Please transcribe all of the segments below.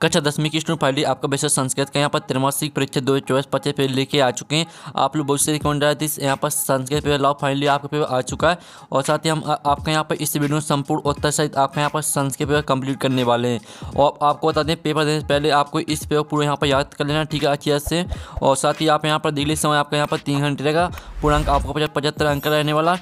कक्षा दसवीं की स्टूडेंट फाइनली आपका विषय संस्कृत का यहाँ पर त्रैमासिक परीक्षा दो चौबीस पच्चीस पेपर लेके आ चुके हैं। आप लोग बहुत से रिकमेंड रहे थे। यहाँ पर संस्कृत पेपर लाओ फाइनली आपका पेपर आ चुका है। और साथ ही हम आपका यहाँ पर इस वीडियो में संपूर्ण उत्तर सहित आपका यहाँ पर संस्कृत पेपर कंप्लीट करने वाले हैं। और आपको बता दें पेपर देने से पहले आपको इस पेपर पूरा यहाँ पर याद कर लेना, ठीक है, अच्छी से। और साथ ही आप यहाँ पर दिल्ली समय आपका यहाँ पर तीन घंटे रहेगा। पूरा अंक आपको पचहत्तर अंक रहने वाला।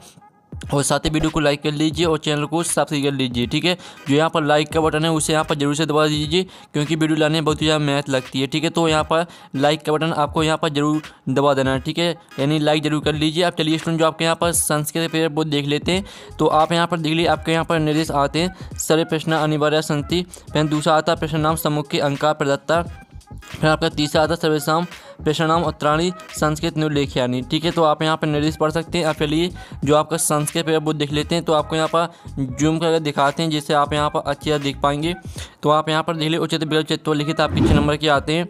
और साथ ही वीडियो को लाइक कर लीजिए और चैनल को सब्सक्राइब कर लीजिए, ठीक है? जो यहाँ पर लाइक का बटन है, उसे यहाँ पर ज़रूर से दबा दीजिए, क्योंकि वीडियो लाने में बहुत ही ज़्यादा मेहनत लगती है, ठीक है? तो यहाँ पर लाइक का बटन आपको यहाँ पर ज़रूर दबा देना है, ठीक है? यानी लाइक ज़रूर कर लीजिए। आप चलिए स्टूडेंट जो आपके यहाँ पर संस्कृत पेपर वो देख लेते हैं। तो आप यहाँ पर देख लीजिए, आपके यहाँ पर निर्देश आते हैं सभी प्रश्न अनिवार्य संति, फिर दूसरा आता है प्रश्न नाम समूह के अंका प्रदत्ता। फिर आपका तीसरा आता है सर्वेशम पेशनाम उत्तराणी संस्कृत यानी ठीक है तो आप यहाँ पर निर्देश पढ़ सकते हैं। आपके लिए जो आपका संस्कृत पेपर बुक देख लेते हैं तो आपको यहाँ पर जूम करके दिखाते हैं, जिससे आप यहाँ पर अच्छी देख पाएँगे। तो आप यहाँ पर देख लीजिए, उचित विकल्प लिखित आपके छः नंबर के आते हैं।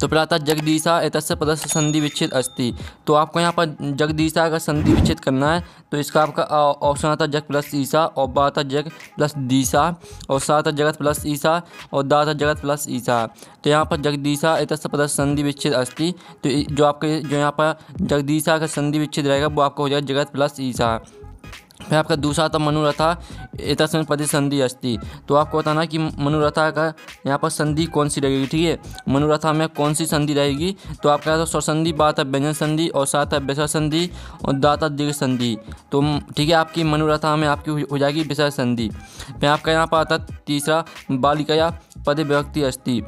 तो प्रातः जगदीशा एतस्य पदस्य संधि विच्छेद अस्ति। तो आपको यहाँ पर जगदीशा का संधि विच्छेद करना है। तो इसका आपका ऑप्शन आता जग प्लस ईसा और बाता जग प्लस दीसा और सात जगत प्लस ईसा और दाता जगत प्लस ईसा। तो यहाँ पर जगदीशा एतस्य पदस्य संधि विच्छेद अस्ति। तो जो आपके, जो यहाँ पर जगदीशा का संधि विच्छेद रहेगा वो आपको हो जाएगा जगत प्लस ईसा। फिर आपका दूसरा था मनोरथा तस्वीर पति संधि अस्थि तो आपको बताना कि मनोरथा का यहाँ पर संधि कौन सी रहेगी ठीक है? मनोरथा में कौन सी संधि रहेगी? तो आपका तो स्वसंधि, बात है व्यंजन संधि और साथ है विषय संधि और दाता दीर्घ संधि। तो ठीक है, आपकी मनोरथा में आपकी हो जाएगी विषय संधि। फिर आपका यहाँ पर आता तीसरा, बालिका पद व्यक्ति अस्थि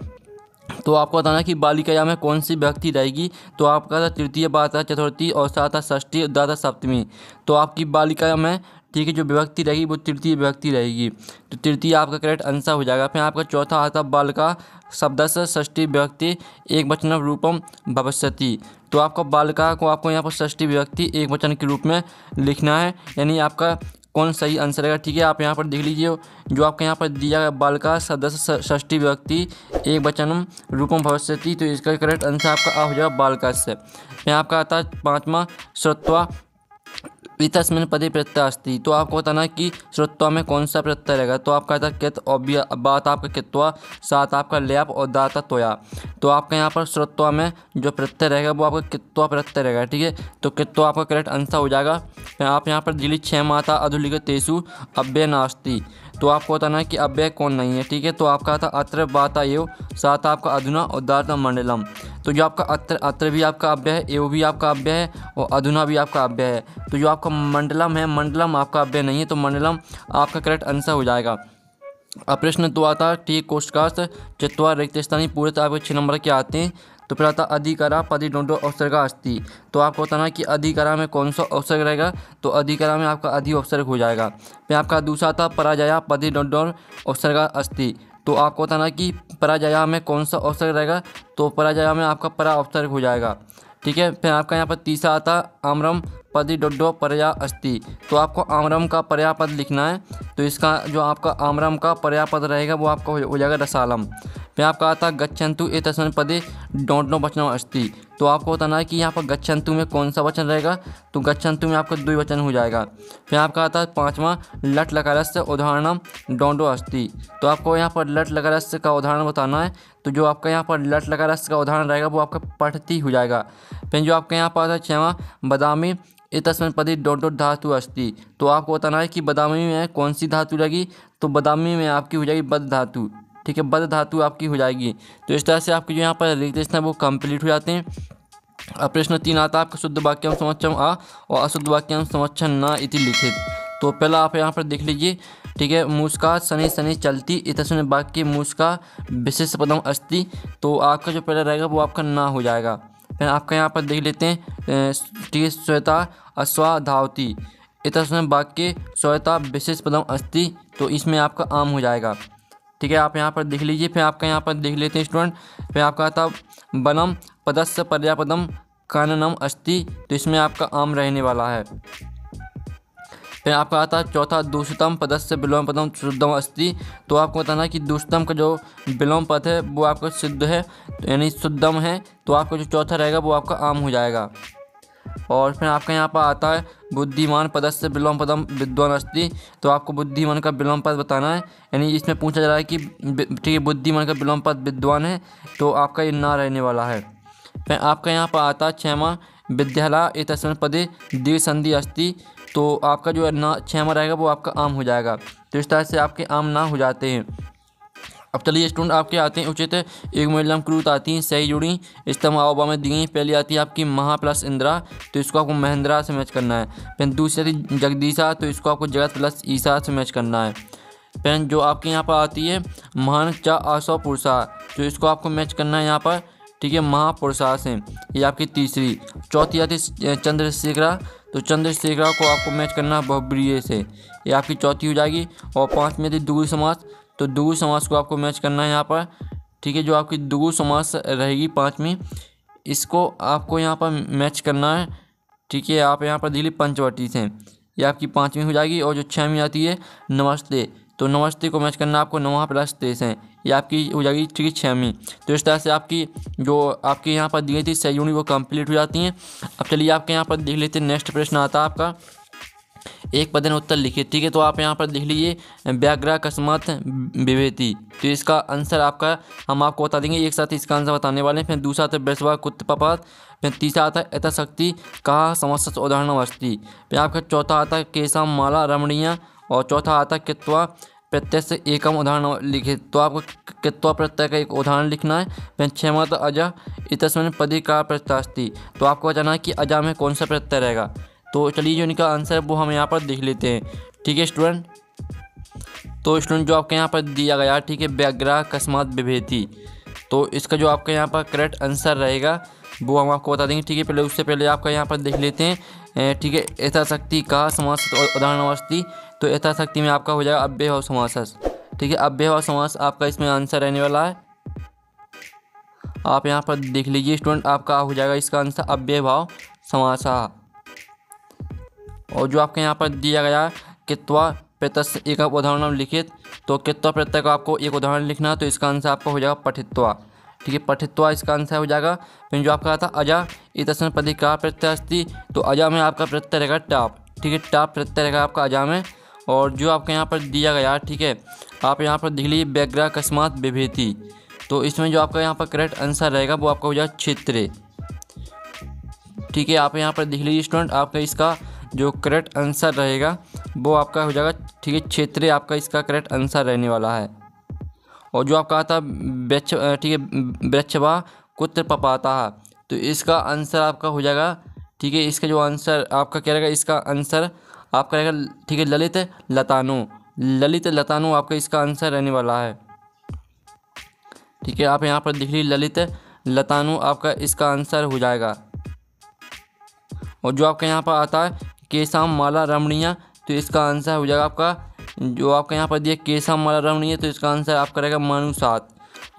तो आपको बताना कि बालिकाया में कौन सी व्यक्ति रहेगी? तो आपका था तृतीय है चतुर्थी और साथ षष्ठी दादा सप्तमी। तो आपकी बालिकाया में, ठीक है, जो विभक्ति रहेगी, वो तृतीय विभक्ति रहेगी। तो तृतीय आपका करेक्ट आंसर हो जाएगा। फिर आपका चौथा आता बालिका शब्द से षष्ठी विभक्ति एक वचन रूपम भविष्यति। तो आपका बालिका को आपको यहाँ पर षष्ठी विभक्ति एक वचन के रूप में लिखना है। यानी आपका कौन सही आंसर रहेगा? ठीक है, आप यहाँ पर देख लीजिए, जो आपके यहाँ पर दिया गया बाल का सदस्य षष्ठी व्यक्ति, एक वचनम रूपम भविष्य तो इसका करेक्ट आंसर आपका आ हो जाएगा बाल का से यहाँ आपका आता है पाँचवा श्रोत्वा तस्मिन पदे प्रत्यय अस्ति तो आपको बताना कि श्रोत्वा में कौन सा प्रत्यय रहेगा? तो आपका था कित बात आपका कित्वा, सात आपका लैप और दाता तोया। तो आपका यहाँ पर श्रोत्वा में जो प्रत्यय रहेगा, वो आपका कित्वा प्रत्यय रहेगा, ठीक है? तो कित्वा आपका करेक्ट आंसर हो जाएगा। आप यहाँ पर दिल्ली छः माता, अधुलिखित तेसु अभ्य नास्ती तो आपको बताना है कि अव्यय कौन नहीं है, ठीक है? तो आपका था अत्र बाता एव साथ आपका अधुना और दाता मंडलम। तो जो आपका अत्र अत्र भी आपका अव्यय है, एव भी आपका अव्यय है और अधुना भी आपका अव्यय है। तो जो आपका मंडलम है, मंडलम आपका अव्यय नहीं है तो मंडलम आपका करेक्ट आंसर हो जाएगा। अब प्रश्न तो आता ठीक कोष्टकाश चित्वा रिक्त स्थानीय पूरे तो आपके छः नंबर के आते हैं। तो फिर आता अधिकारा, पदी डोंडो अवसर्गा अस्थि। तो आपको बताना कि अधिकारा में कौन सा अवसर्ग रहेगा? तो अधिकारा में आपका अधि अवसर्ग हो जाएगा। फिर आपका दूसरा था पराजया, पदी डोंडो अवसर्गा अस्थि। तो आपको बताना कि पराजया में कौन सा अवसर्ग रहेगा? तो पराजया में आपका परा अवसर्ग हो जाएगा। ठीक है? फिर आपका यहाँ पर तीसरा आता आम्रम, पदी डोडो पर्या अस्ति तो आपको आम्रम का पर्यापद लिखना है। तो इसका जो आपका आम्रम का पर्यापद रहेगा, वो आपका हो जाएगा रसालम। फिर आपका आता गच्छंतु ए तस्मिन पदे डोंट नो वचन अस्ति। तो आपको बताना है कि यहाँ पर गच्छंतु में कौन सा वचन रहेगा? तो गच्छन्तु में आपका दो वचन हो जाएगा। फिर आपका आता है पाँचवा, लट लकारस्य उदाहरण डोंडो अस्ति। तो आपको यहाँ पर लट लकारस्य का उदाहरण बताना है। तो जो आपका यहाँ पर लट लकारस्य का उदाहरण रहेगा, वो आपका पठती हो जाएगा। फिर जो आपका यहाँ पर आता है छवा, बदामी, ए तस्मिन पदे डोट धातु अस्ति। तो आपको बताना है कि बदामी में कौन सी धातु रहेगी? तो बदामी में आपकी हो जाएगी बद धातु। ठीक है बद धातु आपकी हो जाएगी। तो इस तरह से आपके जो यहाँ पर रिक्त है वो कंप्लीट हो जाते हैं। अब प्रश्न तीन आता है, आपका शुद्ध वाक्यम समक्षम आ और अशुद्ध वाक्यम समक्षम ना इति लिखित। तो पहला आप यहाँ पर देख लीजिए, ठीक है मूसका शनि शनि चलती इतने वाक्य मूसका विशेष पदम अस्ति तो आपका जो पहला रहेगा वो आपका ना हो जाएगा। फिर आपका यहाँ पर देख लेते हैं ठीक है श्वेता अश्वा, धावती। इतने वाक्य श्वेता विशेष पदम अस्ति तो इसमें आपका आम हो जाएगा। ठीक है, आप यहाँ पर देख लीजिए, फिर आपका यहाँ पर देख लेते हैं स्टूडेंट। फिर आपका आता बनम पदस्य पर्यापदम काननम अस्ति तो इसमें आपका आम रहने वाला है। फिर आपका आता है चौथा दूषितम पदस्य विलोम पदम शुद्धम अस्ति तो आपको बताना कि दूषितम का जो विलोम पद है, वो आपका शुद्ध है तो यानी शुद्धम है तो आपका जो चौथा रहेगा, वो आपका आम हो जाएगा। और फिर आपका यहाँ पर आता है बुद्धिमान पद से विलोम पदम विद्वान अस्थि तो आपको बुद्धिमान का विलोम पद बताना है। यानी इसमें पूछा जा रहा है कि ठीक है, बुद्धिमान का विलोम पद विद्वान है तो आपका ये ना रहने वाला है। फिर आपका यहाँ पर आता है छमा विद्यालय एक पदे दीर्घ संधि अस्थि तो आपका जो ना छमा रहेगा, वो आपका आम हो जाएगा। तो इस तरह से आपके आम ना हो जाते हैं। अब चलिए स्टूडेंट आपके आते हैं उचित। एक महिला क्रूत आती हैं, सही जुड़ी। इस्तम आवबा में दी गई पहली आती है आपकी महा प्लस इंदिरा तो इसको आपको महिंद्रा से मैच करना है। फिर दूसरी आती जगदीशा तो इसको आपको जगत प्लस ईसा से मैच करना है। फिर जो आपके यहाँ पर आती है महान चा आसो पुरुषा तो इसको आपको मैच करना है यहाँ पर, ठीक है महापुरुषा से। ये आपकी तीसरी। चौथी आती है चंद्रशेखरा तो चंद्रशेखरा को आपको मैच करना है बहुब्रिय से। ये आपकी चौथी हो जाएगी। और पाँच में थी दुगु समास तो दुगु समास को आपको मैच करना है यहाँ पर। ठीक है, जो आपकी दुगु समास रहेगी पाँचवीं, इसको आपको यहाँ पर मैच करना है। ठीक है, आप यहाँ पर दिल्ली पंचवटी से ये आपकी पाँचवीं हो जाएगी और जो छवीं आती है नमस्ते। तो नमस्ते को मैच करना आपको नवा प्लस तेईस है ये आपकी हो जाएगी ठीक है छवीं तो इस तरह से आपकी जो आपके यहाँ पर दी गई थी सही वो कंप्लीट हो जाती हैं। अब चलिए आपके यहाँ पर देख लेते हैं नेक्स्ट प्रश्न आता है आपका। एक पदन उत्तर लिखिए ठीक है तो आप यहाँ पर लिख लीजिए व्याग्रह अकस्मात विभेति तो इसका आंसर आपका, हम आपको बता देंगे, एक साथ इसका आंसर बताने वाले फिर दूसरा आता है कुत्तपात फिर तीसरा आता है यथाशक्ति कहा समस्त उदाहरण वस्ती। फिर आपका चौथा आता है केशम माला रमणीय। और चौथा आता है, कित्वा प्रत्यय से एकम उदाहरण लिखे। तो आपको कित्वा प्रत्यय का एक उदाहरण लिखना है। फिर छः तो अजा, इतस्मिन पदी का प्रत्यास्ती तो आपको बताना है कि अजा में कौन सा प्रत्यय रहेगा। तो चलिए जो इनका आंसर है वो हम यहाँ पर देख लेते हैं। ठीक है स्टूडेंट तो स्टूडेंट जो आपके यहाँ पर दिया गया, ठीक है व्याग्रह अकस्मात विभेदी तो इसका जो आपका यहाँ पर करेक्ट आंसर रहेगा, वो हम आपको बता देंगे। ठीक है, पहले उससे पहले आपका यहाँ पर देख लेते हैं। ठीक है, यथाशक्ति का समास उदाहरण अवस्थी तो यथाशक्ति में आपका हो जाएगा अव्यय भाव समास ठीक है, अव्यय भाव समास आपका इसमें आंसर रहने वाला है। आप यहाँ पर देख लीजिए स्टूडेंट आपका हो जाएगा इसका आंसर अव्यय भाव समासा। और जो आपके यहाँ पर दिया गया कित्वा प्रत्यय एक उदाहरण लिखित तो कित्वा प्रत्यय का आपको एक उदाहरण लिखना है तो इसका आंसर आपका हो जाएगा पठित्वा। ठीक है, पठित्वा इसका आंसर हो जाएगा। फिर जो आपका था अजा इतसन पदी का प्रत्यय तो अजा में आपका प्रत्यय रहेगा टाप। ठीक है, टाप प्रत्यय रहेगा आपका अजा में। और जो आपके यहाँ पर दिया गया, ठीक है, आप यहाँ पर देख लीजिए व्याग्रह अकस्मात विभेति। तो इसमें जो आपका यहाँ पर करेक्ट आंसर रहेगा, वो आपका हो जाएगा क्षेत्र। ठीक है, आप यहाँ पर देख लीजिए स्टूडेंट आपका इसका जो करेक्ट आंसर रहेगा, वो आपका हो जाएगा, ठीक है क्षेत्र आपका इसका करेक्ट आंसर रहने वाला है। और जो आपका आता वृक्ष ठीक है वृक्षवा कुत्र पपाता। तो इसका आंसर आपका हो जाएगा, ठीक है, इसका जो आंसर आपका क्या रहेगा, इसका आंसर आपका रहेगा, ठीक है, ललित लतानु। ललित लतानु आपका इसका आंसर रहने वाला है। ठीक है, आप यहाँ पर देख लीजिए, ललित लतानु आपका इसका आंसर हो जाएगा। और जो आपका यहाँ पर आता है केसाम माला रमणीय तो इसका आंसर हो जाएगा आपका, जो आपका यहाँ पर दिया केसाम माला रमणीय तो इसका आंसर आपका रहेगा मानु सात।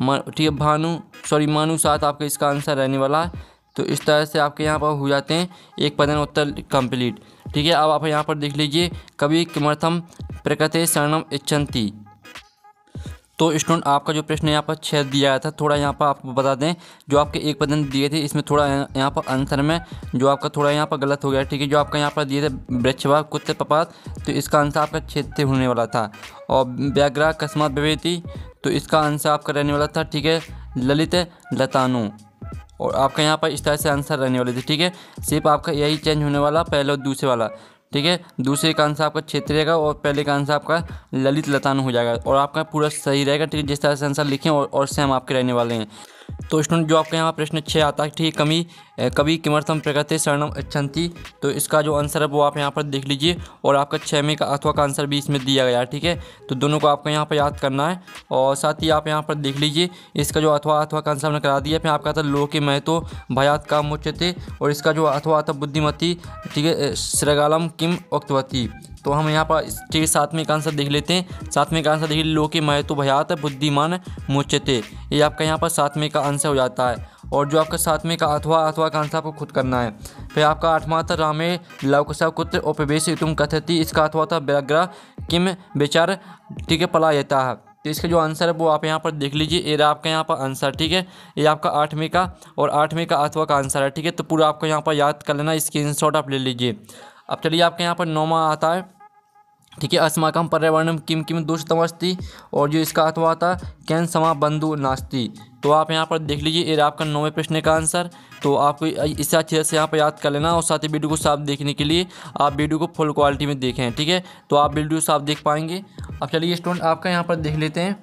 ठीक है, भानु सॉरी मानु सात आपका इसका आंसर रहने वाला है। तो इस तरह से आपके यहाँ पर हो जाते हैं, एक पदन उत्तर कंप्लीट ठीक है, अब आप यहाँ पर देख लीजिए कभी किमर्थम प्रकृति शरणम इच्छन्ति। तो स्टूडेंट, आपका जो प्रश्न यहाँ पर छः दिया था, थोड़ा यहाँ पर आपको बता दें, जो आपके एक पदन दिए थे, इसमें थोड़ा यहाँ पर आंसर में, जो आपका थोड़ा यहाँ पर गलत हो गया, ठीक है, जो आपका यहाँ पर दिए थे वृक्षवा, कुत्ते, पपात तो इसका आंसर आपका क्षेत्र होने वाला था। और व्याग्रा अकस्मात विवेती तो इसका आंसर आपका रहने वाला था, ठीक है, ललित लतानु। और आपका यहाँ पर इस तरह से आंसर रहने वाले थे, ठीक है, सिर्फ़ आपका यही चेंज होने वाला, पहले और दूसरे वाला। ठीक है? दूसरे का आंसर आपका क्षेत्र रहेगा और पहले का आंसर आपका ललित लतान हो जाएगा और आपका पूरा सही रहेगा। ठीक है जिस तरह से आंसर लिखें और, और सेम आपके रहने वाले हैं। तो स्टूडेंट, जो आपके यहाँ प्रश्न छः आता है, ठीक कमी कभी किमर्थम प्रकृति शरणम अच्छी तो इसका जो आंसर है वो आप यहाँ पर देख लीजिए, और आपका छः में का अथवा का आंसर भी इसमें दिया गया है, ठीक है? तो दोनों को आपको यहाँ पर याद करना है, और साथ ही आप यहाँ पर देख लीजिए, इसका जो अथवा अथवा का आंसर हमने करा दिया फिर आपका था लो के महतो भयात काम मुच्यते और इसका जो अथवा आता बुद्धिमती ठीक है श्रगालम किम उक्तवती। तो हम यहाँ पर ठीक सातवें का आंसर देख लेते हैं। सातवें का आंसर देखिए लोके महतो भयात बुद्धिमान मुचते। ये आपका यहाँ पर सातवें का आंसर हो जाता है। और जो आपका सातवें का अथवा अथवा का आंसर आपको खुद करना है। फिर आपका आठवां था रामे लवकसा कुत्र उपवेश तुम कथती इसका अथवा था व्याग्रह किम विचार ठीक है पला जाता है। तो इसका जो आंसर है वो आप यहाँ पर देख लीजिए। ये आपका यहाँ पर आंसर, ठीक है? ये आपका आठवीं का और आठवीं का अथवा का आंसर है, ठीक है? तो पूरा आपको यहाँ पर याद कर लेना। स्क्रीन आप ले लीजिए। अब चलिए आपके यहाँ पर नौमा आता है। ठीक है अस्माकम पर्यावरण किम किम दुष्टमस्ती और जो इसका अथवा आता कैन समा बंधु नास्ती। तो आप यहाँ पर देख लीजिए, ये आपका नौवें प्रश्न का आंसर। तो आपको इससे अच्छे से यहाँ पर याद कर लेना और साथ ही वीडियो को साफ़ देखने के लिए आप वीडियो को फुल क्वालिटी में देखें, ठीक है? तो आप वीडियो साफ़ देख पाएँगे। अब चलिए स्टूडेंट, आपका यहाँ पर देख लेते हैं।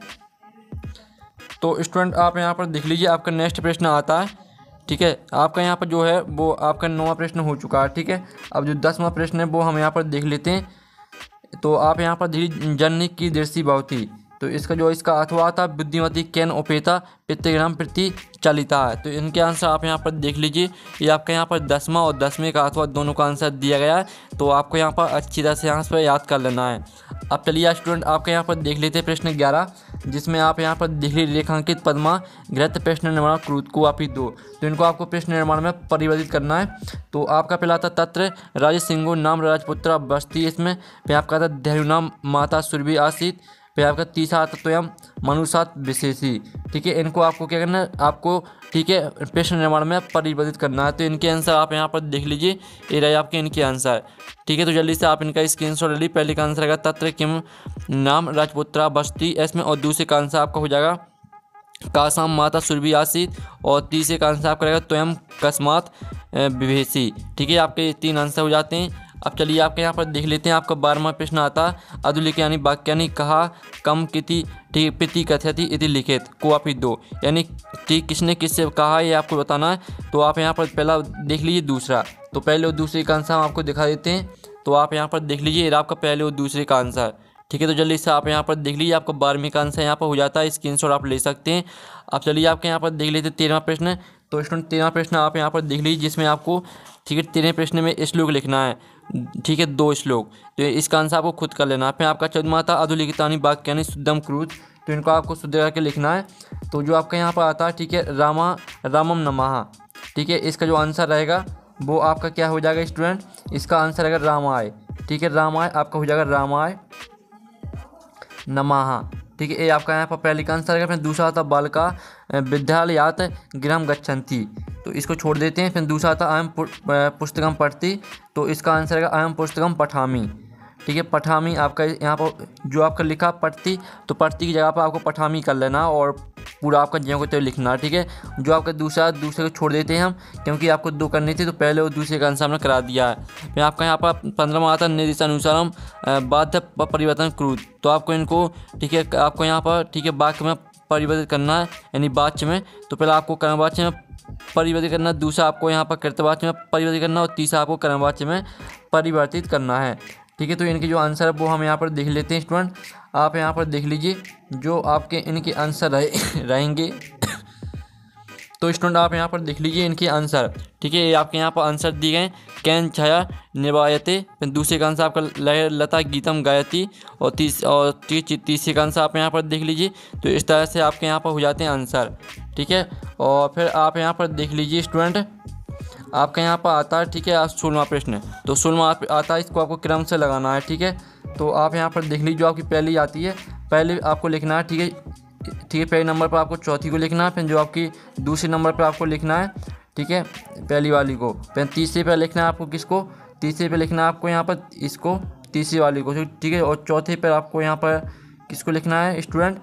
तो स्टूडेंट, आप यहाँ पर देख लीजिए, आपका नेक्स्ट प्रश्न आता है। ठीक है? आपका यहाँ पर जो है, वो आपका नौवा प्रश्न हो चुका है, ठीक है? अब जो दसवां प्रश्न है, वो हम यहाँ पर देख लेते हैं। तो आप यहाँ पर धीरे जननी की दृष्टि बहुत ही तो इसका जो इसका अथवा था बुद्धिमती, कैन ओपेता पितृग्राम प्रति, चलिता है। तो इनके आंसर आप यहाँ पर देख लीजिए। ये आपका यहाँ पर दसवां और दसवें का अथवा दोनों का आंसर दिया गया है। तो आपको यहाँ पर अच्छी तरह से यहाँ पर याद कर लेना है। अब चलिए स्टूडेंट आपके यहाँ पर देख लेते हैं प्रश्न ग्यारह, जिसमें आप यहाँ पर देख लीजिए रेखांकित पदमा गृह प्रश्न निर्माण क्रूद को आप ही दो। तो इनको आपको प्रश्न निर्माण में परिवर्तित करना है। तो आपका पहला था तत्र राज सिंह नाम राजपुत्रा बस्ती, इसमें फिर आपका था धैर्य नाम माता सुरभि आसित। फिर आपका तीसरा आता स्वयं मनुसात विशेषी। ठीक है, इनको आपको क्या करना है, आपको, ठीक है, प्रश्न निर्माण में परिवर्तित करना है। तो इनके आंसर आप यहाँ पर देख लीजिए, ये रहे आपके इनके आंसर। ठीक है तो जल्दी से आप इनका स्क्रीन शॉट ले लीजिए। पहले का आंसर आएगा तत्र किम, नाम, राजपुत्रा, बस्ती, इसमें और दूसरे का आंसर आपका हो जाएगा कासाम, माता, सुरभि आसित और तीसरे का आंसर आपका रहेगा स्वयं कस्मात विभेसी ठीक है, आपके तीन आंसर हो जाते हैं। अब चलिए आपके यहाँ पर देख लेते हैं, आपका बारहवा प्रश्न आता अधुलिख यानी वाक्यानि कहा, कम किति ठीक प्रति कथयति इति लिखित को आप दो। यानी ठीक किसने किससे कहा, ये आपको बताना है। तो आप यहाँ पर पहला देख लीजिए दूसरा। तो पहले और दूसरे का आंसर हम आपको दिखा देते हैं। तो आप यहाँ पर देख लीजिए, आपका पहले और दूसरे का आंसर। ठीक है तो जल्दी से आप यहाँ पर देख लीजिए, आपका बारहवीं का आंसर यहाँ पर हो जाता है। स्क्रीन आप ले सकते हैं। अब चलिए आपके यहाँ पर देख लेते हैं तेरहवा प्रश्न। तो स्टूडेंट, तेरहवा प्रश्न आप यहाँ पर देख लीजिए, जिसमें आपको, ठीक है तेरह प्रश्न में श्लोक लिखना है। ठीक है, दो श्लोक। तो इसका आंसर आपको खुद कर लेना फिर आपका चौदमा था, अधुलिखितानी वाक्य, यानी शुद्धम क्रूज। तो इनको आपको शुद्ध करके लिखना है। तो जो आपका यहाँ पर आता है, ठीक है, रामा, रामम नमः। ठीक है, इसका जो आंसर रहेगा, वो आपका क्या हो जाएगा, स्टूडेंट? इसका आंसर रहेगा रामाय। ठीक है, रामाय, आपका हो जाएगा रामाय नमः। ठीक है, ये आपका यहाँ पर पहले का आंसर है फिर दूसरा आता बालका विद्यालयात गृह गच्छन्ति। तो इसको छोड़ देते हैं, फिर दूसरा आता अयम पुस्तकम पढ़ती तो इसका आंसर है अयम पुस्तकम पठामी। ठीक है, पठामी आपका यहाँ पर, जो आपका लिखा पढ़ती तो पढ़ती की जगह पर आपको पठामी कर लेना, और पूरा आपका ज्यों को तो लिखना, ठीक है? जो आपका दूसरा, दूसरे को छोड़ देते हैं हम, क्योंकि आपको दो करनी थे तो पहले वो दूसरे का आंसर हमने करा दिया है। फिर आपका यहाँ पर पंद्रह आता निर्देशानुसार बाध्य परिवर्तन क्रूद तो आपको इनको, ठीक है, आपको यहाँ पर, ठीक है, वाक्य में परिवर्तित करना है, यानी वाच्य में। तो पहले आपको कर्मवाच्य में परिवर्तित करना, दूसरा आपको यहाँ पर कर्तवाच्य में परिवर्तित करना, और तीसरा आपको कर्मवाच्य में परिवर्तित करना है। ठीक है तो इनके जो आंसर है, वो हम यहाँ पर देख लेते हैं स्टूडेंट आप यहाँ पर देख लीजिए, जो आपके इनके आंसर रहे, रहेंगे। तो स्टूडेंट आप यहाँ पर देख लीजिए इनके आंसर ठीक है, ये आपके यहाँ पर आंसर दिए गए कैन छाया निभायते दूसरे का आंसर आपका लता गीतम गायती। और तीस, और तीसरे का आंसर आप यहाँ पर देख लीजिए। तो इस तरह से आपके यहाँ पर हो जाते हैं आंसर ठीक है, और फिर आप यहाँ पर देख लीजिए स्टूडेंट आपके यहाँ पर आता है, ठीक है? आज सोलवा प्रश्न तो सोलवा आता है, इसको आपको क्रम से लगाना है, ठीक है? तो आप यहाँ पर देख लीजिए, आपकी पहली आती है। पहले आपको लिखना है, ठीक है? ठीक है, पहले नंबर पर आपको चौथी को लिखना है, फिर जो आपकी दूसरे नंबर पर आपको लिखना है, ठीक है? पहली वाली को। फिर तीसरे पर लिखना है आपको किसको? तीसरे पर लिखना है आपको यहाँ पर इसको, तीसरी वाली को, ठीक है? और चौथे पर आपको यहाँ पर किसको लिखना है? स्टूडेंट।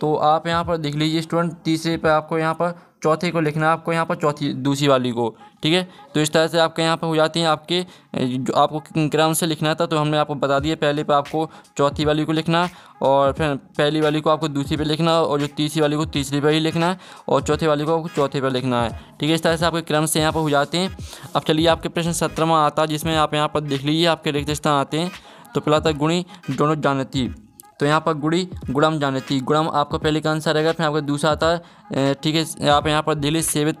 तो आप यहाँ पर देख लीजिए, स्टूडेंट, तीसरे पर आपको यहाँ पर चौथे को लिखना है आपको यहाँ पर चौथी, दूसरी वाली को, ठीक है? तो इस तरह से आपके यहाँ पर हो जाती हैं आपके जो आपको क्रम से लिखना था तो हमने आपको बता दिया। पहले पे आपको चौथी वाली को लिखना और फिर पहली वाली को आपको दूसरी पे लिखना और जो तीसरी वाली को तीसरी पर ही लिखना है और चौथी वाली को आपको चौथे पर लिखना है, ठीक है? इस तरह से आपके क्रम से यहाँ पर हो जाते हैं। अब चलिए आपके प्रश्न सत्रहवा आता है जिसमें आप यहाँ पर देख लीजिए आपके रिक्त स्थान आते हैं। तो पहला था गुणी, दोनों जानती। तो यहाँ पर गुड़ी, गुड़म जाने थी। गुड़म आपका पहले का आंसर रहेगा, फिर आपका दूसरा आता है ठीक है, आप यहाँ पर दिल्ली सेवित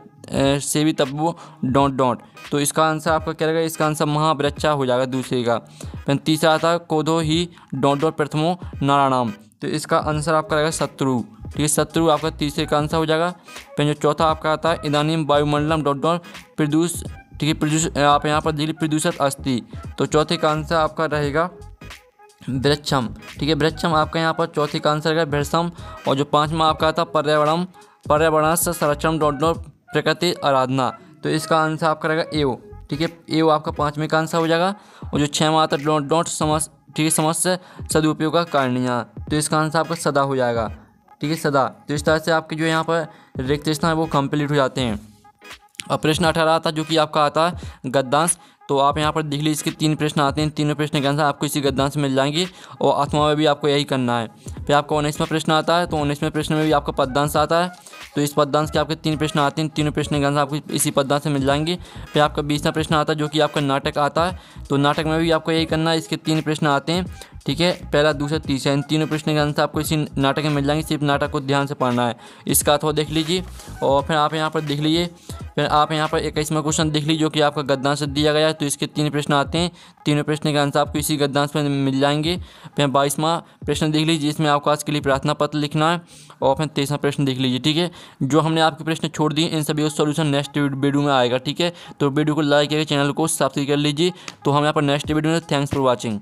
सेवी तब्बू, डोंट डोंट। तो इसका आंसर आपका क्या रहेगा? इसका आंसर महावृक्षा हो जाएगा दूसरे का। फिर तीसरा आता है कोदो ही, डोंट डोंट, प्रथमो, नारायणाम। तो इसका आंसर आपका रहेगा शत्रु। ठीक है, शत्रु आपका तीसरे का आंसर हो जाएगा। फिर जो चौथा आपका आता है, इदानीम वायुमंडलम, डॉट डॉट, प्रदूष, ठीक है, प्रदूष आप यहाँ पर दिल्ली प्रदूषित अस्थि। तो चौथे का आंसर आपका रहेगा वृक्षम ठीक है? वृक्षम आपका यहाँ पर चौथी का आंसर है वृक्षम और जो पाँचवा आपका आता पर्यावरण पर्यावरण संरक्षण डॉट डॉट प्रकृति आराधना। तो इसका आंसर आपका रहेगा एव ठीक है? एव आपका पाँचवें का आंसर हो जाएगा, और जो छः आता डॉट डॉट समझ ठीक है, समस्या सदुपयोग का कारणियाँ तो इसका आंसर आपका सदा हो जाएगा, ठीक है, सदा। तो इस तरह से आपके जो यहाँ पर रिक्त स्थान है वो कंप्लीट हो जाते हैं। और प्रश्न अठारह आता जो कि आपका आता है गद्दांश तो आप यहाँ पर देख लीजिए, इसके तीन प्रश्न आते हैं। तीनों प्रश्न के आंसर आपको इसी गद्दांश मिल जाएँगे और आत्मा में भी आपको यही करना है। फिर आपका उन्नीसवें प्रश्न आता है तो उन्नीसवें प्रश्न में भी आपका पद्दांश आता है। तो इस पद्दांश के आपके तीन प्रश्न आते हैं। तीनों प्रश्न के आंसर आपको इसी पद्दांश से मिल जाएँगे। फिर आपका बीसवा प्रश्न आता है, जो कि आपका नाटक आता है। तो नाटक में भी आपको यही करना है। इसके तीन प्रश्न आते हैं। ठीक है? पहला, दूसरा, तीसरा, इन तीनों प्रश्न के आंसर आपको इसी नाटक में मिल जाएँगे। सिर्फ़ नाटक को ध्यान से पढ़ना है। इसका अथवा देख लीजिए और फिर आप यहाँ पर देख लीजिए। फिर आप यहाँ पर इक्कीसवा क्वेश्चन देख लीजिए जो कि आपका गद्दांश दिया गया है। तो इसके तीन प्रश्न आते हैं। तीनों प्रश्न के आंसर आपको इसी गद्दांश में मिल जाएँगे। फिर बाईसवा प्रश्न देख लीजिए, जिसमें आपको आज के लिए प्रार्थना पत्र लिखना है। और फिर तेईसवा प्रश्न देख लीजिए, ठीक है? जो हमने आपके प्रश्न छोड़ दिए, इन सभी का सोल्यूशन नेक्स्ट वीडियो में आएगा, ठीक है? तो वीडियो को लाइक करके चैनल को सब्सक्राइब कर लीजिए। तो हम यहाँ पर नेक्स्ट वीडियो में थैंक्स फॉर वॉचिंग